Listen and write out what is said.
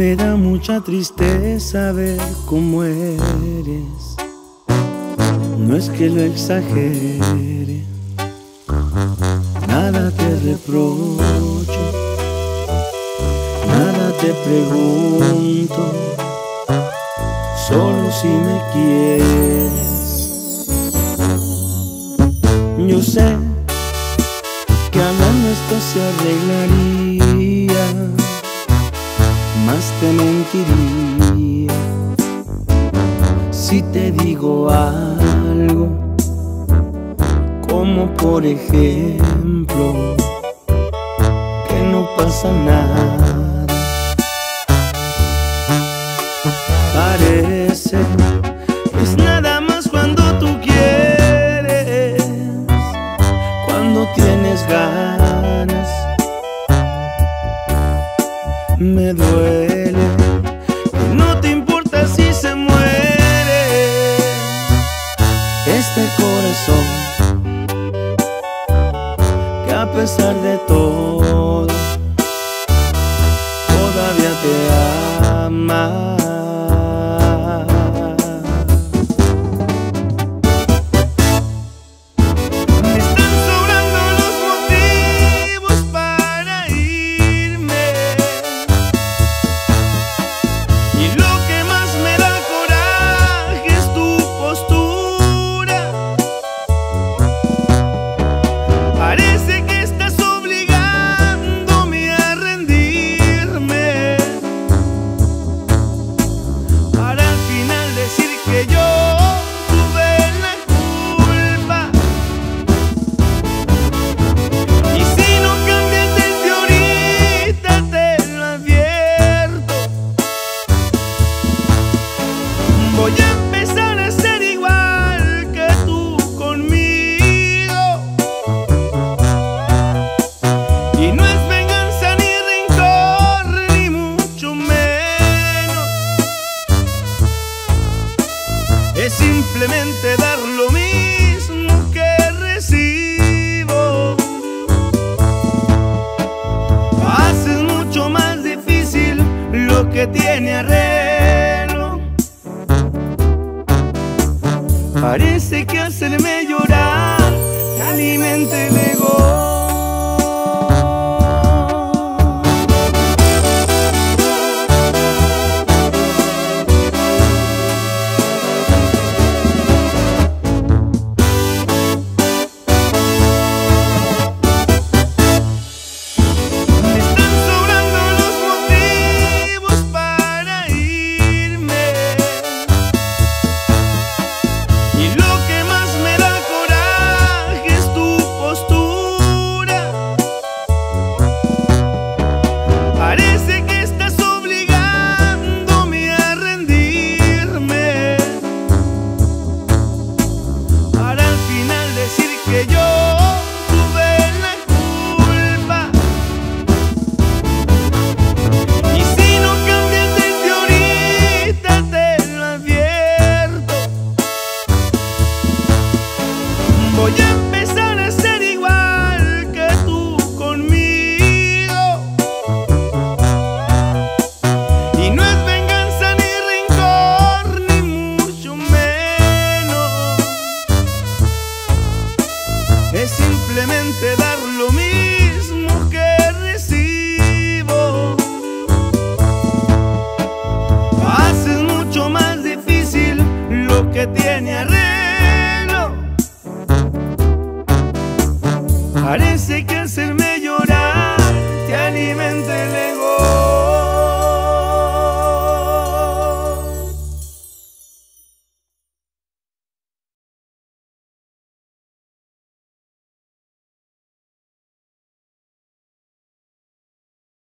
Me da mucha tristeza ver cómo eres. No es que lo exagere, nada te reprocho, nada te pregunto, solo si me quieres. Yo sé que hablando esto se arreglaría te mentiría si te digo algo, como por ejemplo que no pasa nada. Parece me duele. No te importa si se muere este corazón que a pesar de todo todavía te ama. Parece que hacerme llorar Parece que hacerme